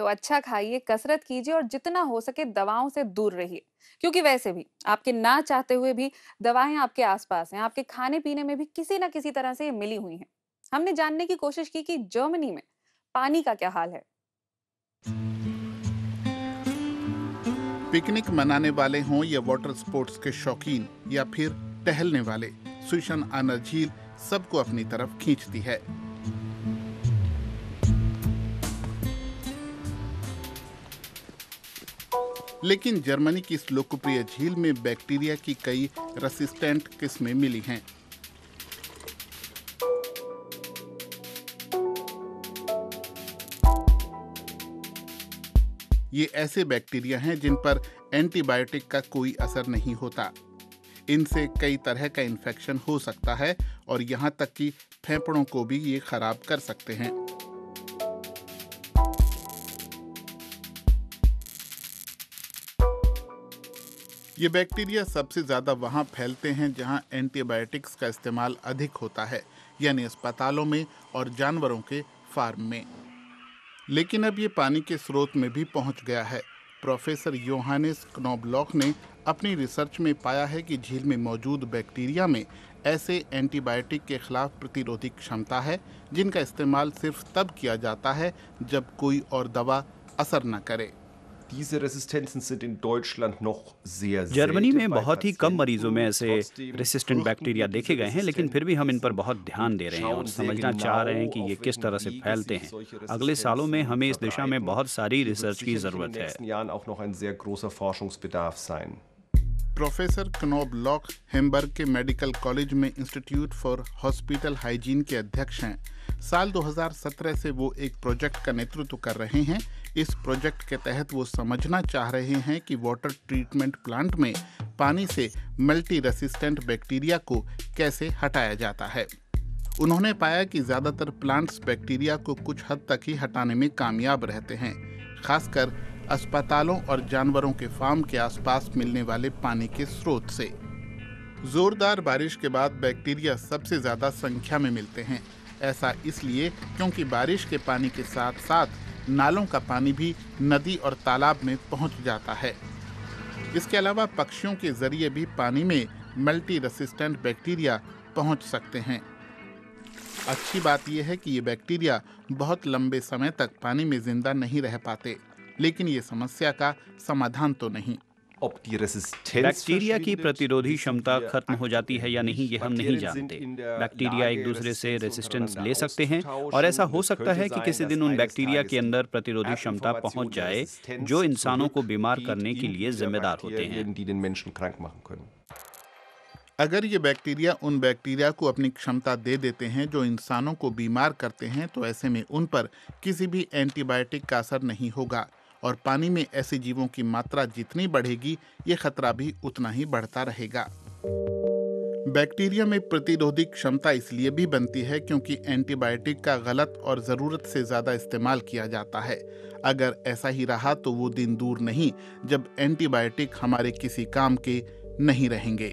तो अच्छा खाइए, कसरत कीजिए और जितना हो सके दवाओं से दूर रहिए। क्योंकि वैसे भी आपके ना चाहते हुए भी दवाएँ आपके आस-पास हैं, आपके खाने-पीने में भी किसी न किसी तरह से ये मिली हुई हैं। हमने जानने की कोशिश की कि जर्मनी में पानी का क्या हाल है। पिकनिक मनाने वाले हों या वाटर स्पोर्ट्स के शौकीन या फिर टहलने वाले सुशन आनर झील सबको अपनी तरफ़ खींचती है लेकिन जर्मनी की इस लोकप्रिय झील में बैक्टीरिया की कई रेसिस्टेंट किस्में मिली हैं। ये ऐसे बैक्टीरिया हैं जिन पर एंटीबायोटिक का कोई असर नहीं होता। इनसे कई तरह का इन्फेक्शन हो सकता है और यहाँ तक कि फेफड़ों को भी ये खराब कर सकते हैं। ये बैक्टीरिया सबसे ज़्यादा वहाँ फैलते हैं जहाँ एंटीबायोटिक्स का इस्तेमाल अधिक होता है, यानी अस्पतालों में और जानवरों के फार्म में। लेकिन अब ये पानी के स्रोत में भी पहुँच गया है। प्रोफेसर योहानिस क्नोब्लॉक ने अपनी रिसर्च में पाया है कि झील में मौजूद बैक्टीरिया में ऐसे एंटीबायोटिक के खिलाफ प्रतिरोधी क्षमता है, जिनका इस्तेमाल सिर्फ़ तब किया जाता है जब कोई और दवा असर न करे। Diese Resistenzen sind in Deutschland noch sehr Germany में बहुत ही कम मरीजों में ऐसे रेसिस्टेंट बैक्टीरिया देखे गए हैं लेकिन फिर भी हम इन पर बहुत ध्यान दे रहे हैं और समझना चाह रहे हैं कि ये किस तरह से फैलते हैं। अगले सालों में हमें इस दिशा में बहुत सारी रिसर्च की ज़रूरत है। प्रोफेसर कनोब लॉक हेमबर्ग के मेडिकल कॉलेज में इंस्टीट्यूट फॉर हॉस्पिटल हाइजीन के अध्यक्ष हैं। साल 2017 से वो एक प्रोजेक्ट का नेतृत्व कर रहे हैं। इस प्रोजेक्ट के तहत वो समझना चाह रहे हैं कि वाटर ट्रीटमेंट प्लांट में पानी से मल्टी रेसिस्टेंट बैक्टीरिया को कैसे हटाया जाता है। उन्होंने पाया कि ज़्यादातर प्लांट्स बैक्टीरिया को कुछ हद तक ही हटाने में कामयाब रहते हैं, खासकर अस्पतालों और जानवरों के फार्म के आसपास मिलने वाले पानी के स्रोत से। जोरदार बारिश के बाद बैक्टीरिया सबसे ज़्यादा संख्या में मिलते हैं। ऐसा इसलिए क्योंकि बारिश के पानी के साथ साथ नालों का पानी भी नदी और तालाब में पहुँच जाता है। इसके अलावा पक्षियों के ज़रिए भी पानी में मल्टी रेसिस्टेंट बैक्टीरिया पहुँच सकते हैं। अच्छी बात यह है कि ये बैक्टीरिया बहुत लंबे समय तक पानी में ज़िंदा नहीं रह पाते, लेकिन ये समस्या का समाधान तो नहीं। बैक्टीरिया की प्रतिरोधी क्षमता खत्म हो जाती है या नहीं ये हम नहीं जानते। बैक्टीरिया एक दूसरे से रेसिस्टेंस ले सकते हैं और ऐसा हो सकता है कि किसी दिन उन बैक्टीरिया के अंदर प्रतिरोधी क्षमता पहुँच जाए जो इंसानों को बीमार करने के लिए जिम्मेदार होते हैं। अगर ये बैक्टीरिया उन बैक्टीरिया को अपनी क्षमता दे देते हैं जो इंसानों को बीमार करते हैं तो ऐसे में उन पर किसी भी एंटीबायोटिक का असर नहीं होगा। और पानी में ऐसे जीवों की मात्रा जितनी बढ़ेगी, ये खतरा भी उतना ही बढ़ता रहेगा। बैक्टीरिया में प्रतिरोधी क्षमता इसलिए भी बनती है क्योंकि एंटीबायोटिक का गलत और ज़रूरत से ज़्यादा इस्तेमाल किया जाता है। अगर ऐसा ही रहा तो वो दिन दूर नहीं, जब एंटीबायोटिक हमारे किसी काम के नहीं रहेंगे।